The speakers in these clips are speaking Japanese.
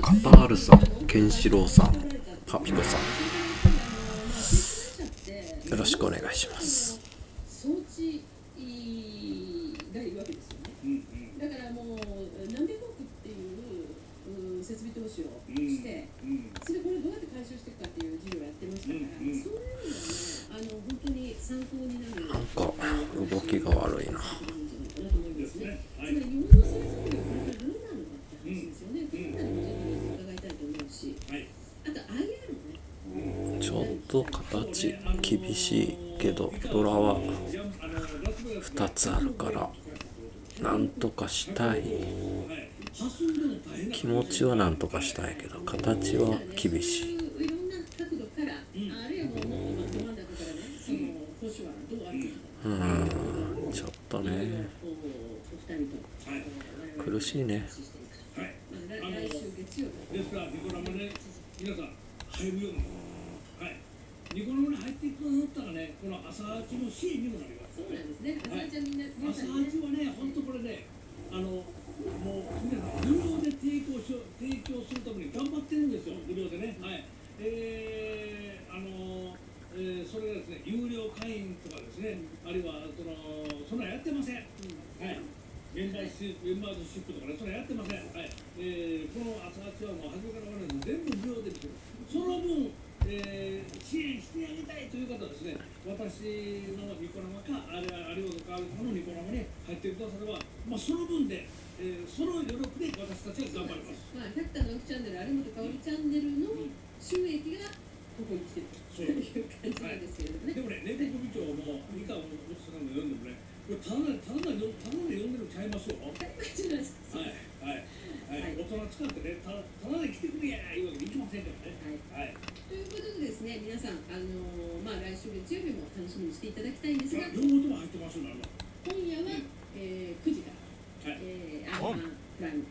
カタールさん、ケンシロウさん、パピコさん、よろしくお願いします。装置がいるわけですよね。だからもう何百億っていううん設備投資をして、それでこれどうやって回収していくかっていう事業をやってましたから、そういう意味ではね、あの本当に参考になるなんか動きが悪いな。と形厳しいけど、ドラは2つあるから、なんとかしたい。気持ちはなんとかしたいけど、形は厳しい。うん、ちょっとね、苦しいね。まあ来来週月曜日。ですから、ニコラマね、皆さん、入るように。はい。ニコラマに入っていくと思ったらね、この朝八のシーンにもなります。そうなんですね。朝ちゃんみね。八はね、本当これね、あの、もう、皆さん、無料で提供し提供するために頑張ってるんですよ、無料でね。はい。えー、あの、えー、それがですね、有料会員とかですね、あるいは、その、そんなんやってません。はい。メンバーシップ、メンバーズシップとかね、それやってません。はい。えー、この朝八はもう初めから終わるので、全部無料で見てる。その分、えー、支援してあげたいという方はですね、私のニコ生か、あれあれをの川口さんのニコ生に入ってくだされば、まあ、その分で、えー、その余力で私たちは頑張ります。まあ百田のチャンネル、有本香織チャンネルの収益がここに来てるという感じなんですけれどもね。でもね、連邦部長も、三河も、おっさんも読んでもね、これ、ただで、ただで、ただで読んでるのちゃいますよ。は当たり前じゃないですか。い、はい、はい、大人使ってね、た、ただで来てくれや、いうわけにいきませんからね。はい。ということでですね、皆さん、あのーまあ来週月曜日も楽しみにしていただきたいんですが、両方とも入ってますよ、なる今夜は、えー、9時から、はいえー、アンパンプライム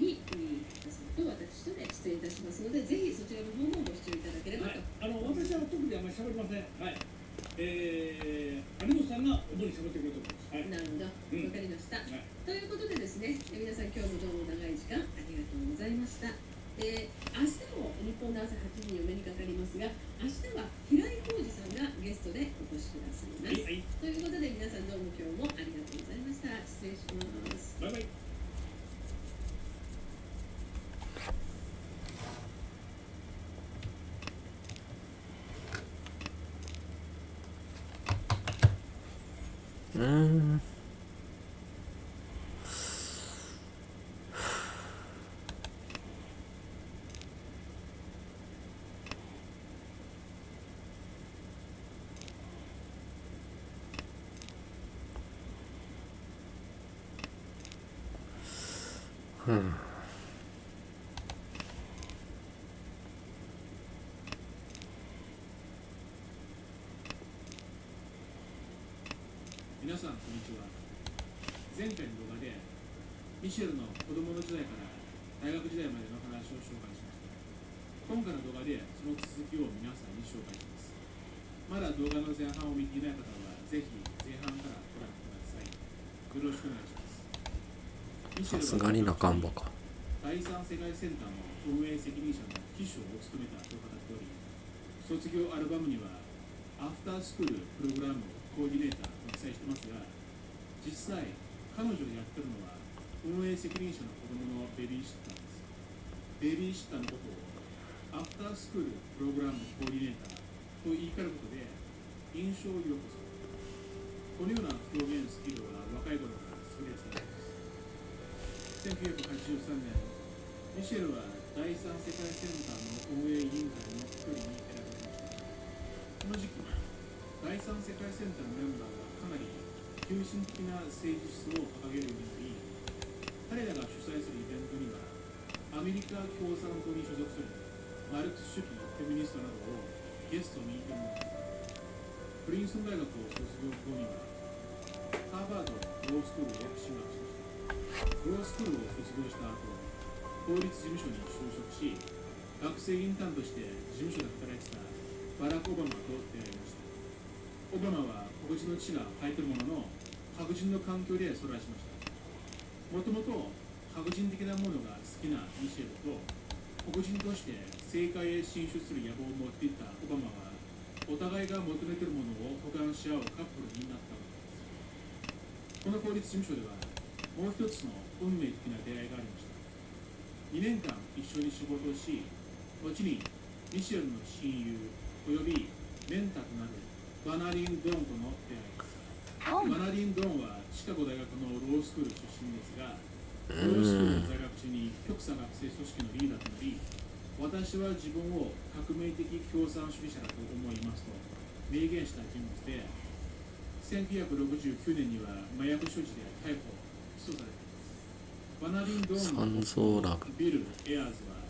に、皆さんと私とで出演いたしますので、ぜひそちらの方もご視聴いただければと。はい、あの私は特にあんまり喋りません。はい。えー、有本さんが主に喋ってくれてます。はい。なるほど、わうんかりました。はいということでですね、え皆さん今日もどうも長い時間ありがとうございました。えー、明日も日本の朝8時にお目にかかりますが、明日は平井浩二さんがゲストでお越しくださいます。はい、はい、ということで皆さんどうも今日もありがとうございました。失礼します。バイバイ。うーん。うん。さんこんにちは。前回の動画でミシェルの子供の時代から大学時代までの話を紹介しました今回の動画でその続きを皆さんに紹介します。まだ動画の前半を見ていない方はぜひ前半からご覧ください。よろしくお願いします。ミシェルはさすがに仲間か。第三世界センターの運営責任者の秘書を務めたと語っており卒業アルバムにはアフタースクールプログラムをコーディネーターと記載してますが実際彼女がやってるのは運営責任者の子供のベビーシッターです。ベビーシッターのことをアフタースクールプログラムコーディネーターと言い換えることで印象をよくすこのような表現スキルは若い頃から優れています。1983年ミシェルは第三世界センターの運営委員会の一人に選ばれました。この時期第三世界センターのメンバーがかなり急進的な政治思想を掲げるようになり彼らが主催するイベントにはアメリカ共産党に所属するマルクス主義フェミニストなどをゲストに呼んだプリンスン大学を卒業後にはハーバードロースクールへ進学しましたロースクールを卒業した後法律事務所に就職し学生インターンとして事務所で働いてたバラク・オバマと出会いましたオバマは黒人の血が入ってるものの白人の環境で育ちました。もともと白人的なものが好きなミシェルと黒人として政界へ進出する野望を持っていたオバマはお互いが求めているものを補完し合うカップルになったのです。この法律事務所ではもう一つの運命的な出会いがありました。2年間一緒に仕事をし後にミシェルの親友およびメンタとなるバナリン・ドンとの出会いですバナリン・ドンはシカゴ大学のロースクール出身ですがロースクール在学中に極左学生組織のリーダーとなり私は自分を革命的共産主義者だと思いますと明言した人物で1969年には麻薬所持で逮捕起訴されています。バナリン・ドンのビル・エアーズは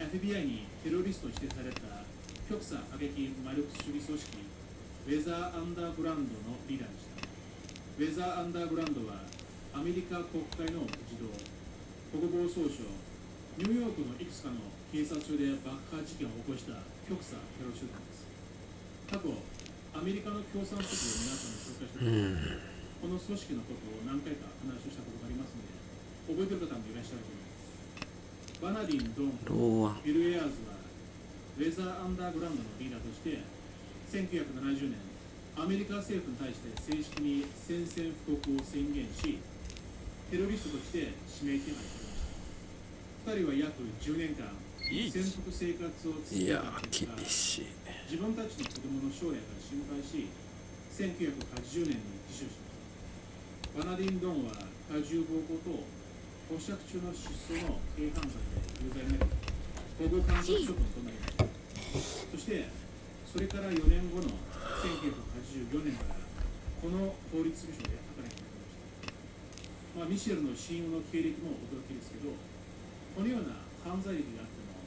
FBI にテロリストと指定された極左過激マルクス主義組織ウェザー・アンダーグラウンドのリーダーでした。ウェザー・アンダーグラウンドはアメリカ国会の議事堂国防総省ニューヨークのいくつかの警察署で爆破事件を起こした極左テロ集団です。過去アメリカの共産主義を皆さんに紹介したことでこの組織のことを何回か話をしたことがありますので覚えてる方もいらっしゃると思います。バナディン・ドンビル・エアーズはウェザー・アン。ダーグラウンドのリーダーとして1970年アメリカ政府に対して正式に宣戦布告を宣言しテロリストとして指名手配されました。2人は約10年間潜伏生活を続けた結果厳しい。自分たちの子供の将来が心配し1980年に自首しました。バナディン・ドンは多重暴行と保釈中の失踪の軽犯罪で有罪になり保護監督処分となりました。そしてそれから4年後の1984年からこの法律事務所で働きました、まあ、ミシェルの親友の経歴も驚きですけどこのような犯罪歴があっても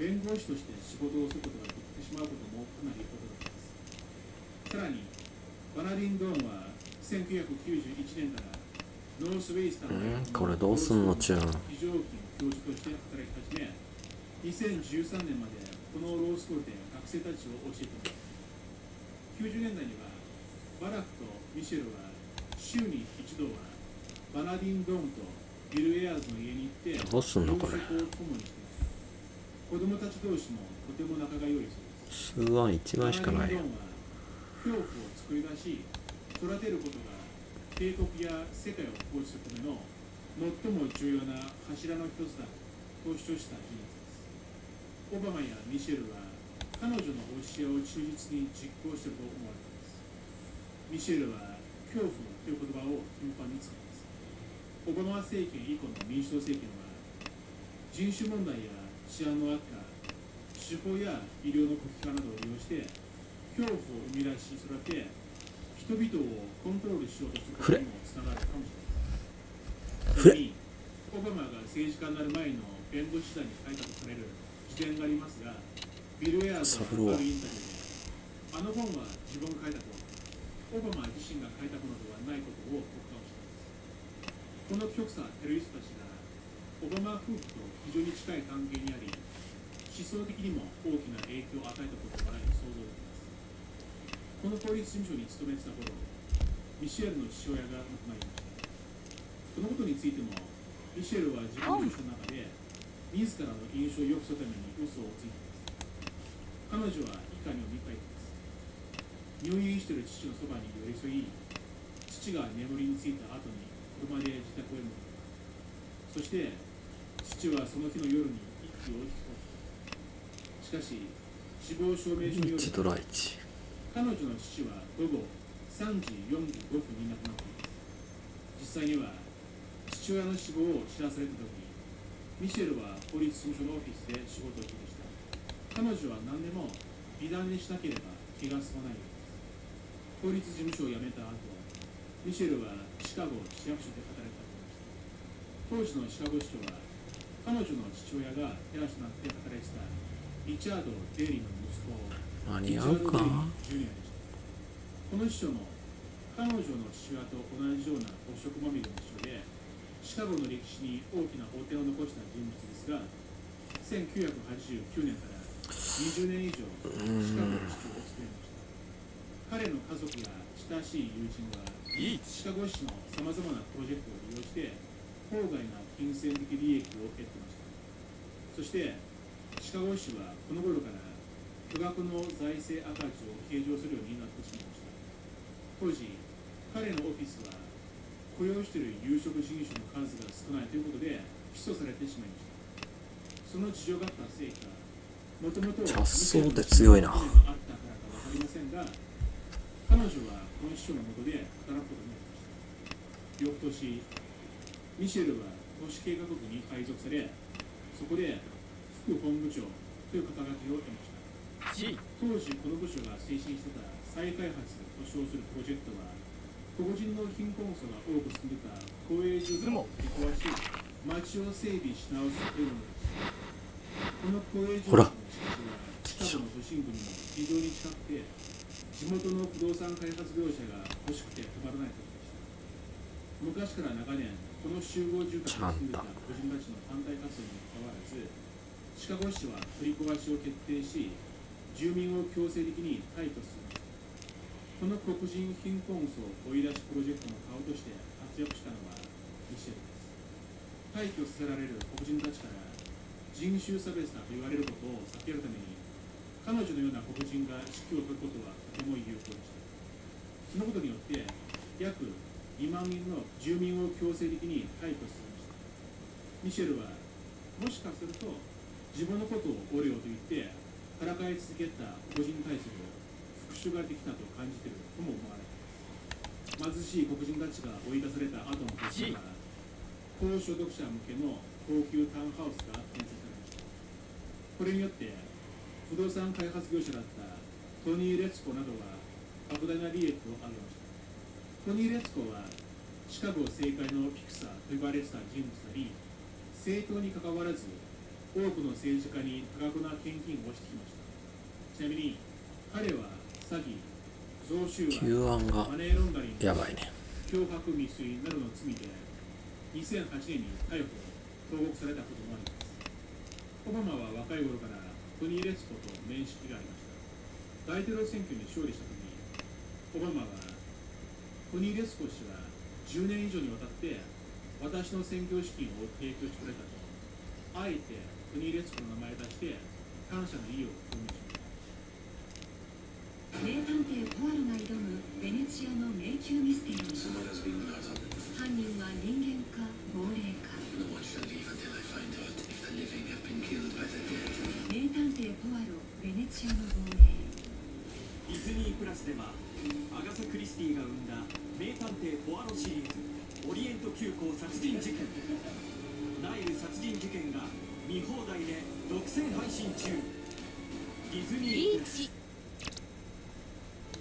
弁護士として仕事をすることができてしまうこともかなり驚きです。さらにバナディン・ドーンは1991年からノースウェイスタンこれどうすんのチューン。非常勤教授として働き始め2013年までこのロースクールで学生たちを教えています90年代にはバラクとミシェルは週に一度はバナディン・ドーンとビル・エアーズの家に行ってどうすんのこれ？子供たち同士もとても仲が良いそうです。数案1枚しかない恐怖を作り出し育てることが帝国や世界を統治するための最も重要な柱の一つだと主張した人物です。オバマやミシェルは彼女の教えを忠実に実行していると思われています。ミシェルは恐怖という言葉を頻繁に使います。オバマ政権以降の民主党政権は人種問題や治安の悪化司法や医療の国家などを利用して恐怖を生み出し育て人々をコントロールしようとすることにもつながるかもしれません。にオバマが政治家になる前の弁護士時代に書いたとされる自伝がありますが、サブローのあるインタビューで、あの本は自分が書いたと、オバマ自身が書いたものではないことを告白しています。この極左テロリストたちがオバマ夫婦と非常に近い関係にあり、思想的にも大きな影響を与えたことが想像できます。この法律事務所に勤めてた頃、ミシェルの父親が亡くなりました。このことについても、ミシェルは自分の著書の中で、自らの印象を良くするために嘘をついて。彼女は以下に読み書いています。入院している父のそばに寄り添い、父が眠りについた後に車で自宅へ戻った。そして、父はその日の夜に息を引き取った。しかし、死亡証明書によるドラ1彼女の父は午後3時45分に亡くなっています実際には父親の死亡を知らされた時ミシェルは法律事務所のオフィスで仕事をしていました彼女は何でも美談にしなければ気が済まないようです法律事務所を辞めた後ミシェルはシカゴ市役所で働き始めました当時のシカゴ市長は彼女の父親がテラスとなって働いてたリチャード・デイリーの息子間に合うか。ジュニアでしたこの秘書も彼女の父親と同じような汚職まみれの秘書でシカゴの歴史に大きな汚点を残した人物ですが1989年から20年以上シカゴ市長を務めました。彼の家族や親しい友人はシカゴ市のさまざまなプロジェクトを利用して法外な金銭的利益を得てましたそしてシカゴ市はこの頃から巨額の財政赤字を計上するようになってしまいました当時彼のオフィスは雇用している有色人種の数が少ないということで起訴されてしまいましたその事情があったせいかもともと雑草で強いな。彼女はこの秘書の下で働くことになりました。翌年ミシェルは都市計画部に配属されそこで副本部長という肩書きを得ました。当時この部署が推進してた再開発と称するプロジェクトは黒人の貧困層が多く住んでた公営住宅を取り壊し街を整備し直すというものです。この公営住ほら。宅の敷地はシカゴの都心部にも非常に近くて地元の不動産開発業者が欲しくてたまらない土地でした昔から長年この集合住宅に住んでた個人たちの反対活動にもかかわらずシカゴ市は取り壊しを決定し住民を強制的に退去させましたこの黒人貧困層追い出しプロジェクトの顔と。して活躍したのはミシェルです退去させられる黒人たちから人種差別だと言われることを避けるために彼女のような黒人が指揮を執ることはとても有効でした。そのことによって約2万人の住民を強制的に退去させました。ミシェルはもしかすると自分のことをオレオと言ってからかい続けた黒人に対する復讐ができたと感じているとも思われます。貧しい黒人たちが追い出された後の年から高所得者向けの高級タウンハウスが建設これによって不動産開発業者だったトニー・レツコなどは莫大な利益を上げました。トニー・レツコはシカゴ政界のフィクサーと呼ばれてた人物であり政党に関わらず多くの政治家に多額な献金をしてきました。ちなみに彼は詐欺贈収賄マネーロンダリングやばいね。脅迫未遂などの罪で2008年に逮捕投獄されたこともありますオバマは若い頃からトニー・レツコと面識がありました大統領選挙に勝利した時にオバマはトニー・レツコ氏は10年以上にわたって私の選挙資金を提供してくれたとあえてトニー・レツコの名前を出して感謝の意を表明しました名探偵ポアロが挑むベネチアの迷宮ミステリー。犯人は人間チアの亡霊ディズニープラスではアガサ・クリスティが生んだ名探偵ポアロシリーズオリエント急行殺人事件ナイル殺人事件が見放題で独占配信中ディズニープラス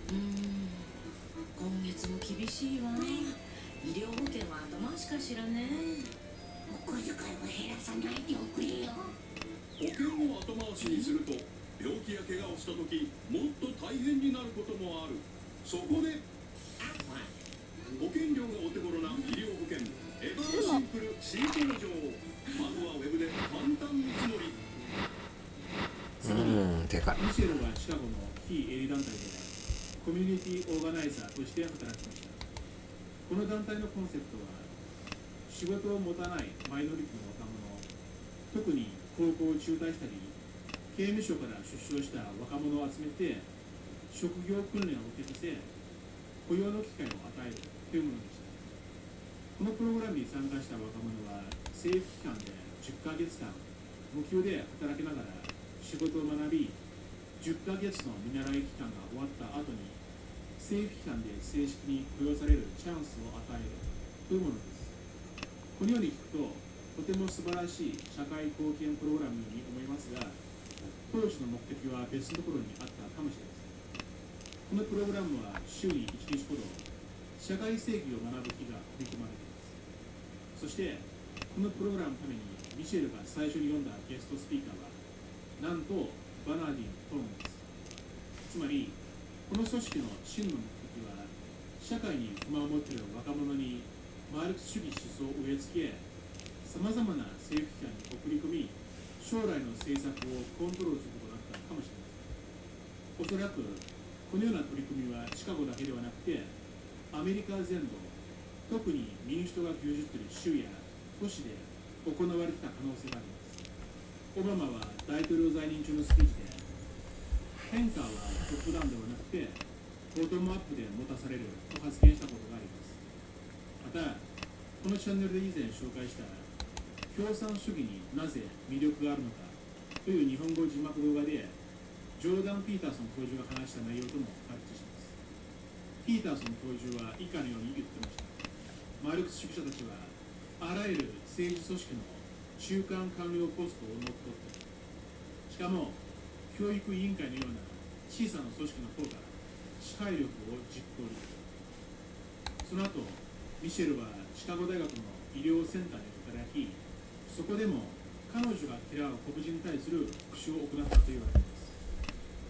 うーん。今月も厳しいわ。医療保険は頭しか知らね。お小遣いを減らさないでおくれよ。保険を後回しにすると病気や怪我をした時もっと大変になることもある。そこで保険料がお手頃な医療保険エバーシンプル新登場まずはウェブで簡単見積もり。うんでかい。ミシェルはシカゴの非営利団体でコミュニティオーガナイザーとして働きました。この団体のコンセプトは仕事を持たないマイノリティの若者特に高校を中退したり刑務所から出所した若者を集めて職業訓練を受けさせ雇用の機会を与えるというものでした。このプログラムに参加した若者は政府機関で10ヶ月間無給で働きながら仕事を学び10ヶ月の見習い期間が終わった後に政府機関で正式に雇用されるチャンスを与えるというものです。このように聞くととても素晴らしい社会貢献プログラムに思いますが当時の目的は別のところにあったかもしれませんこのプログラムは週に1日ほど社会正義を学ぶ日が組み込まれています。そしてこのプログラムのためにミシェルが最初に読んだゲストスピーカーはなんとバナーディン・トーンですつまりこの組織の真の目的は社会に不満を持っている若者にマルクス主義思想を植え付けさまざまな政府機関に送り込み将来の政策をコントロールすることだったかもしれません。おそらくこのような取り組みはシカゴだけではなくてアメリカ全土特に民主党が牛耳っている州や都市で行われてた可能性があります。オバマは大統領在任中のスピーチで変化はトップダウンではなくてボトムアップで持たされると発言したことがあります。またこのチャンネルで以前紹介した共産主義になぜ魅力があるのかという日本語字幕動画でジョーダン・ピーターソン教授が話した内容とも合致します。ピーターソン教授は以下のように言ってました。マルクス主義者たちはあらゆる政治組織の中間官僚ポストを乗っ取ってしかも教育委員会のような小さな組織の方から支配力を実行できる。その後ミシェルはシカゴ大学の医療センターで働きそこでも彼女が嫌う黒人に対する復讐を行ったと言われています。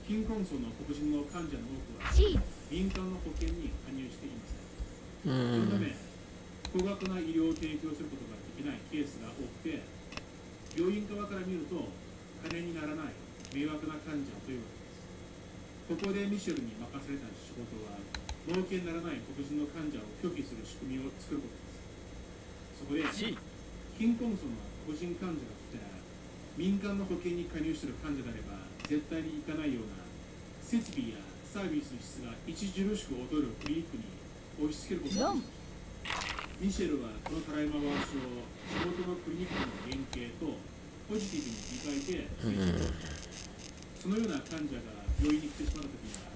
貧困層の黒人の患者の多くは民間の保険に加入していません。そのため高額な医療を提供することができないケー。スが多くて病院側から見ると金にならない迷惑な患者というわけですここでミシェルに任された仕事は儲けにならない黒人の患者を拒否する仕組みを作ることですそこで貧困層の個人患者が来たら民間の保険に加入している患者であれば絶対に行かないような設備やサービスの質が著しく劣るクリニックに押し付けることができますミシェルはこのたらい回しを仕事のクリニックの原型とポジティブに理解して推進そのような患者が病院に来てしまった時には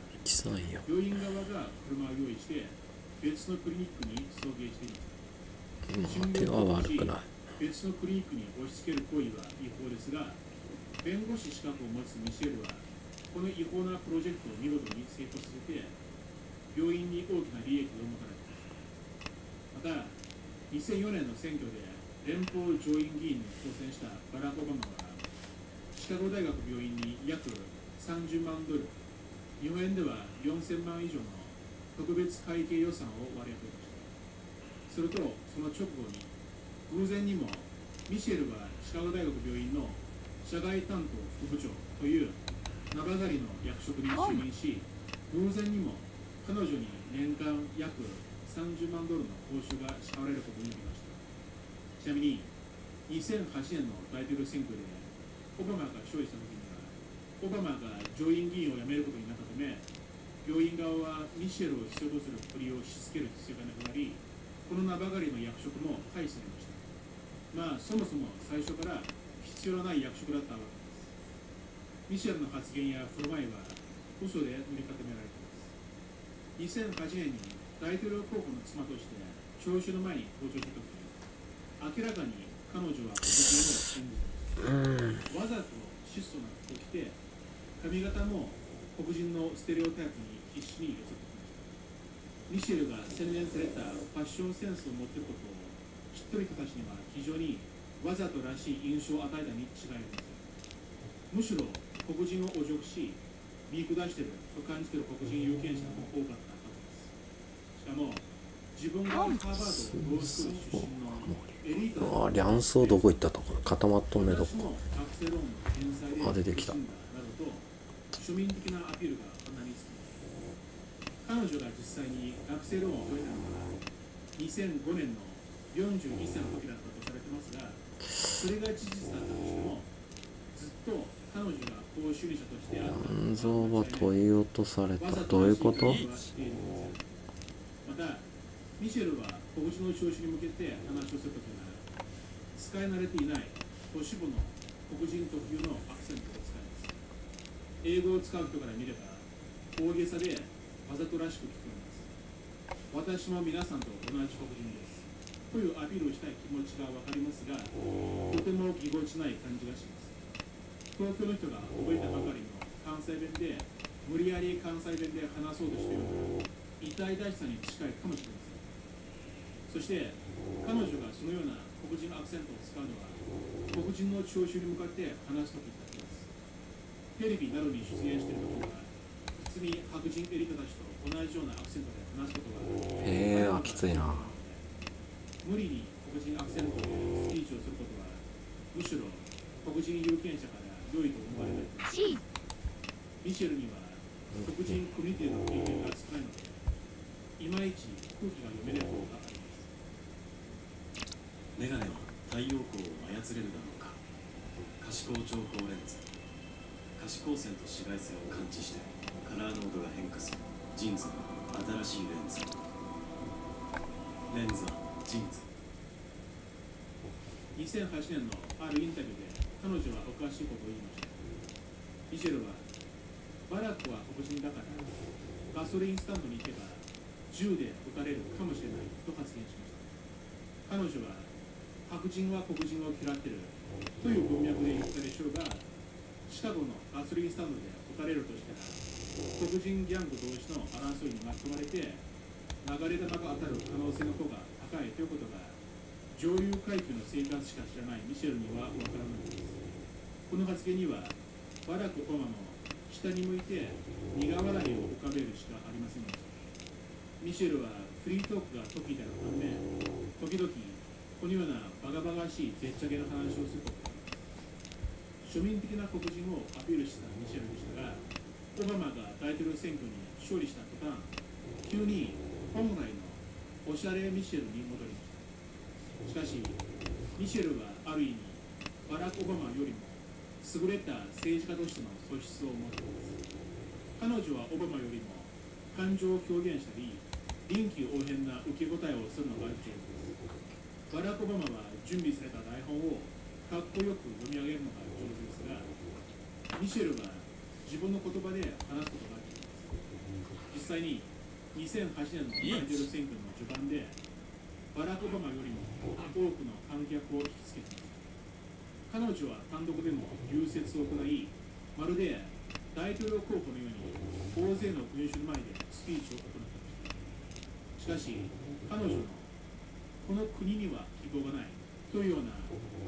病院側が車を用意して別のクリニックに送迎していますまあ手は悪くない別のクリニックに押し付ける行為は違法ですが弁護士資格を持つミシェルはこの違法なプロジェクトを見事に成功させて病院に大きな利益をもたらします。また2004年の選挙で連邦上院議員に当選したバラク・オバマはシカゴ大学病院に約30万ドル日本円では4000万以上の特別会計予算を割り当てました。するとその直後に偶然にもミシェルはシカゴ大学病院の社外担当副部長という名ばかりの役職に就任し偶然にも彼女に年間約30万ドルの報酬が支払われることになりました。ちなみに2008年の大統領選挙でオバマが勝利した時にはオバマが上院議員を辞めることになったため病院側はミシェルを必要とするふりをしつける必要がなくなりこの名ばかりの役職も廃止されましたまあそもそも最初から必要のない役職だったわけです。ミシェルの発言や振る舞いは嘘で塗り固められています。2008年に大統領候補の妻として聴取の前に登場した時明らかに彼女は黒人を信じていましたわざと質素な服を着て髪型も黒人のステレオタイプに必死に寄せてきましたミシェルが洗練されたファッションセンスを持っていることを知ってる人たちには非常にわざとらしい印象を与えたに違いありませんむしろ黒人を侮辱し見下していると感じている黒人有権者も多かったはずですしかも自分がハーバードロースクール出身のエリートあリャンソーどこ行ったとこ固まっとんねどっかあ出てきたなどと庶民的なアピールが鼻につき彼女が実際に学生ローンを取れたのは2005年の41歳の時だったとされてますがそれが事実だったとしてもずっと彼女が高収入者としてあった肝臓は問い落とされた。どういうこと？またミシェルは黒人の聴取に向けて話をするときは使い慣れていない都市部の黒人特有のアクセントを使います。英語を使う人から見れば大げさでわざとらしく聞こえます。私も皆さんと同じ黒人です。というアピールをしたい気持ちがわかりますがとてもぎこちない感じがします。東京の人が覚えたばかりの関西弁で無理やり関西弁で話そうとしているのは痛々しさに近いかもしれません。そして彼女がそのような黒人アクセントを使うのは黒人の聴衆に向かって話すときだけです。テレビなどに出演しているときは普通に白人エリートたちと同じようなアクセントで話すことがへえあきついな無理に黒人アクセントでスピーチをすることはむしろ黒人有権者から良いと思われないミシェルには黒人コミュニティの経験が少ないのでいまいち空気が読めないことがありますメガネを太陽光を操れるだろうか可視光情報レンズ可視光線と紫外線を感知してカラー濃度が変化するジンズの新しいレンズレンズはジンズ。2008年のあるインタビューで彼女はおかしい。ことを言いましたミシェルはバラックは黒人だからガソリンスタンドに行けば銃で撃たれるかもしれないと発言しました彼女は白人は黒人を嫌ってるという文脈で言ったでしょうがシカゴのガソリンスタンドで撃たれるとしたら黒人ギャング同士の争いに巻き込まれて流れ弾が当たる可能性の方が高いということが上流階級の生活しか知らないミシェルには分からないのです。この発言にはバラク・オバマも下に向いて苦笑いを浮かべるしかありませんでした。ミシェルはフリートークが得意であるため時々このようなバカバカしいでっち上げの話をすることがあります。庶民的な黒人をアピールしたミシェルでしたがオバマが大統領選挙に勝利した途端急に本来のおしゃれミシェルに戻りましたしかし、ミシェルはある意味、バラク・オバマよりも優れた政治家としての素質を持っています。彼女はオバマよりも感情を表現したり、臨機応変な受け答えをするのが上手です。バラク・オバマは準備された台本をかっこよく読み上げるのが上手ですが、ミシェルは自分の言葉で話すことができます。実際に2008年の大統領選挙の序盤で、バラク・オバマよりも多くの観客を引きつけた。彼女は単独でも流説を行いまるで大統領候補のように大勢の群衆の前でスピーチを行った。しかし彼女のこの国には希望がないというような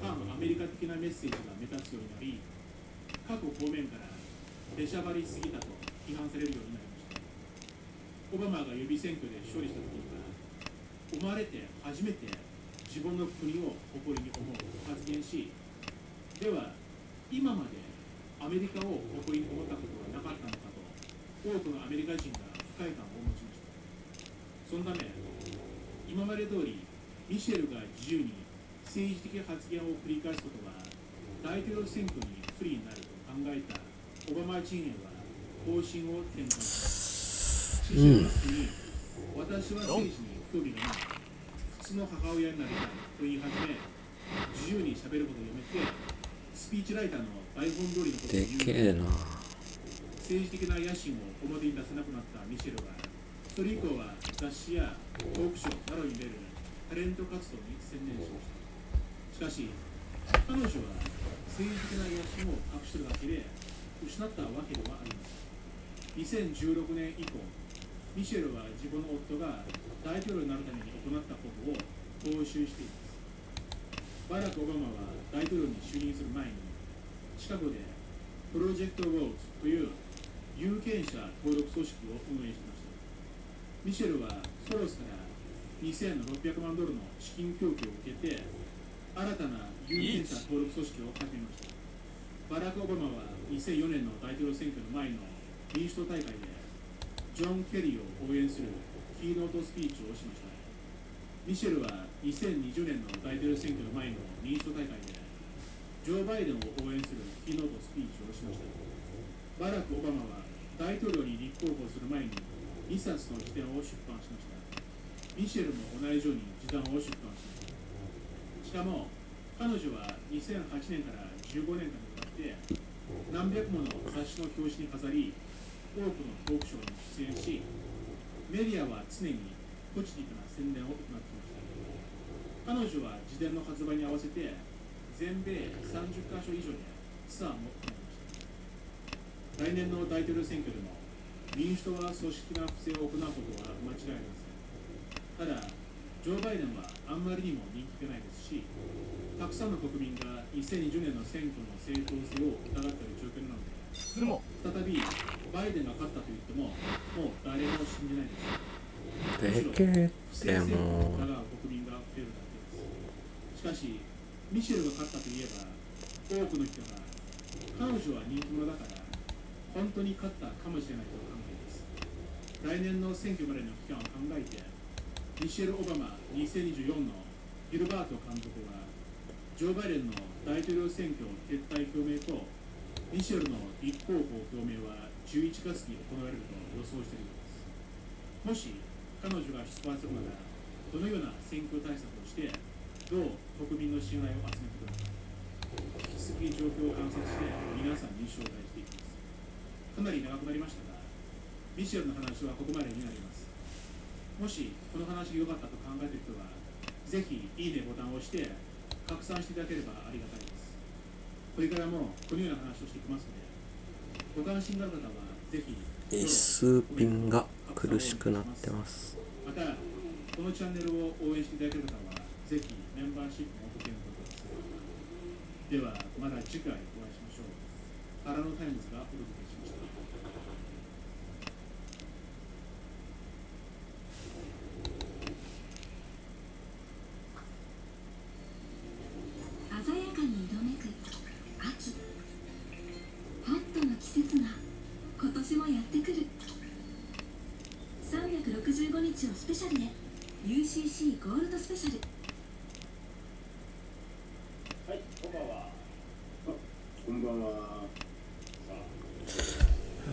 反アメリカ的なメッセージが目立つようになり各方面から出しゃばりすぎたと批判されるようになりオバマが予備選挙で勝利した時には生まれて初めて自分の国を誇りに思うと発言しでは今までアメリカを誇りに思ったことはなかったのかと多くのアメリカ人が不快感を持ちました。そのため今まで通りミシェルが自由に政治的発言を繰り返すことは大統領選挙に不利になると考えたオバマ陣営は方針を転換しました、私は政治に興味がない普通の母親になりたいと言い始め自由にしゃべることをやめてスピーチライターの台本通りのことを言うけえな政治的な野心を表に出せなくなったミシェルはそれ以降は雑誌やトークショーなどに出るタレント活動に専念しましたしかし彼女は政治的な野心を隠してるだけで失ったわけではありません。2016年以降ミシェルは自分の夫が大統領になるために行ったことを踏襲しています。バラク・オバマは大統領に就任する前にシカゴでプロジェクト・ローズという有権者登録組織を運営しました。ミシェルはソロスから2600万ドルの資金供給を受けて新たな有権者登録組織を始めました。バラク・オバマは2004年の大統領選挙の前の民主党大会でジョン・ケリーを応援するキーノートスピーチをしました。ミシェルは2020年の大統領選挙の前の民主党大会でジョー・バイデンを応援するキーノートスピーチをしました。バラク・オバマは大統領に立候補する前に2冊の辞典を出版しました。ミシェルも同じように辞典を出版しましたしかも彼女は2008年から15年間にわたって何百もの雑誌の表紙に飾り多くのトークショーに出演しメディアは常にポジティブな宣伝を行っていました彼女は自伝の発売に合わせて全米30カ所以上でツアーも行いました来年の大統領選挙でも民主党は組織的な不正を行うことは間違いありませんただジョー・バイデンはあんまりにも人気がないですしたくさんの国民が2020年の選挙の正当性を疑っている状況なので再びバイデンが勝ったと言ってももう誰も信じないです。でけってもう疑う国民が増えるだけですしかしミシェルが勝ったといえば多くの人が彼女は人気者だから本当に勝ったかもしれないと考えです来年の選挙までの期間を考えてミシェル・オバマ2024のギルバート監督はジョー・バイデンの大統領選挙撤退表明とミシェルの立候補表明は11月に行われると予想しているのですもし彼女が出馬するならどのような選挙対策をしてどう国民の信頼を集めてくるのか引き続き状況を観察して皆さんに紹介していきます。かなり長くなりましたがミシェルの話はここまでになりますもしこの話が良かったと考えている人はぜひいいねボタンを押して拡散していただければありがたいです。これからもこのような話をしていきますのでご関心がある方はぜひ一数ピンが苦しくなってます。またこのチャンネルを応援していただける方はぜひメンバーシップもご検討ください。ではまた次回お会いしましょう。アラノタイムズがお届けしました鮮やかに色めく秋ホットな季節が今年もやってくる365日をスペシャルで UCC ゴールドスペシャルはい、こんばんは。こんばんは。や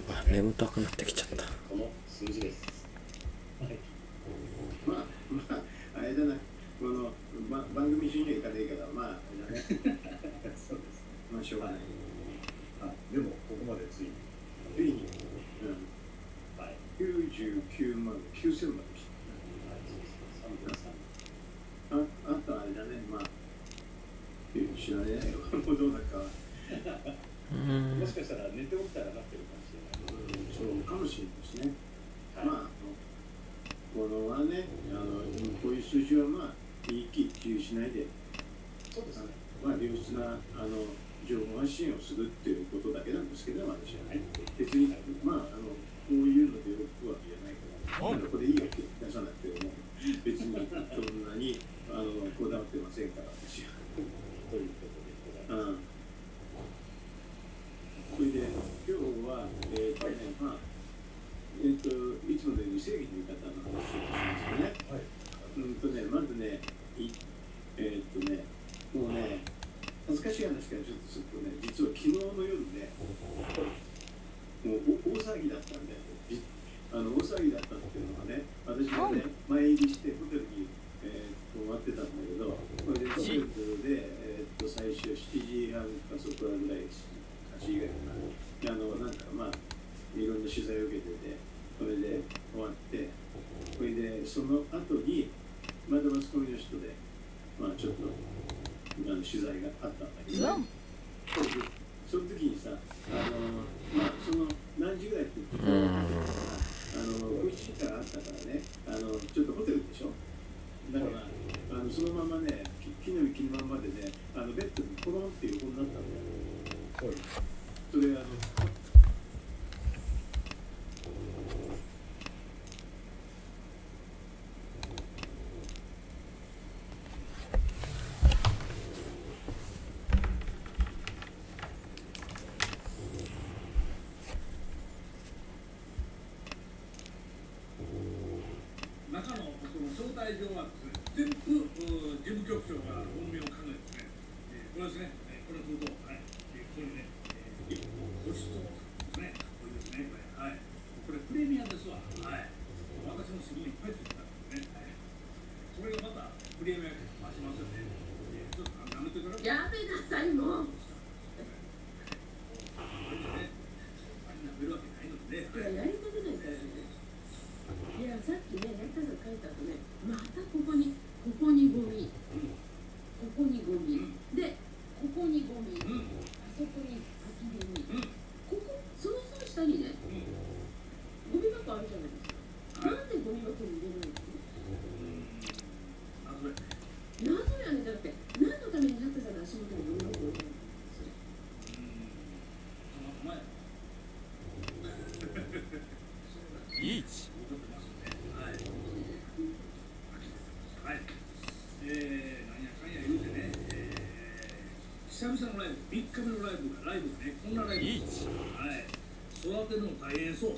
ばい眠たくなってきちゃったこの数字です。はい。まあ、まあ、あれだな。この、ま、番組主義はいかないけど、まあ。そうです。まあ、しょうがない。あ、でも、ここまでついに。ついに、うん、はい。99万9000まで来はい、そうです。三分三。た。あ、あとあれだね、まあ、知らないよ。もうどうだかは。うんもしかしたら寝て起きたらなってるか。そうかもしれないですね。はい。まあ、あのこのはね、あの、こういう数字はまあ、一喜一憂しないで、そうですね。まあ、良質な、あの、情報発信をするっていうことだけなんですけど、私ははいね。。別に、まあ、あの、こういうので喜ぶわけじゃないから、これいいよって出さなくても、別にそんなに、あの、こだわってませんから、私は。ということでございます。うん。それで、今日は、えっ、とね、まあ、えっ、と、いつものように正義の味方の話をしますね。はい。うんとね、まずね、いえーっとね、もうね、恥ずかしい話からちょっとするとね、実は昨日の夜ね、もうお大騒ぎだったんだよ。じあの大騒ぎだったっていうのはね、私もね、前入りしてホテルに、えーっと終わってたんだけど、これでホテルで、えーっと最初7時半かそこらぐらい、8時ぐらいかな。あの、なんかまあ、いろんな取材を受けてて、それで終わって、それでその後に、まだマスコミの人で、まあちょっと、あの取材があったんだけど、その時にさ、あの、まあその何時ぐらいって言ってうんあの、9時からあったからね、あの、ちょっとホテルでしょ？だから、あのそのままね、き木の実のままでね、あのベッドにコロンって横になったんだよ。はい。それあの、中のその招待状はですね、全部うー事務局長が本名を考えてですね、えーこれですね、えーこれ封筒、はい、えーこれね、えー、ご出動ですね、これですね、これ、はい、これプレミアですわ、はい、私のすぐいっぱいついてたんですね、はい、それがまたプレミア増しますよね、えーちょっと舐めてください。やめなさいもうこれね、あんなめるわけないのでね、いややりたくないですねいやさっきたく書いたとねまたここにゴミここにゴミでここにゴミうん、あそこに空きゴミうん、ここそのすぐ下にねゴミ箱あるじゃないですかなんでゴミ箱に入れるのあそれ、謎やねだって何のためにハッカさんの足元にゴミ箱を置いてるのそれたまたまや。リーチはい。はい。えー、なんやかんや言うてね、えー、久々のライブ、3日目のライブが、ライブがね、こんなライブ。はい。育てるの大変そう。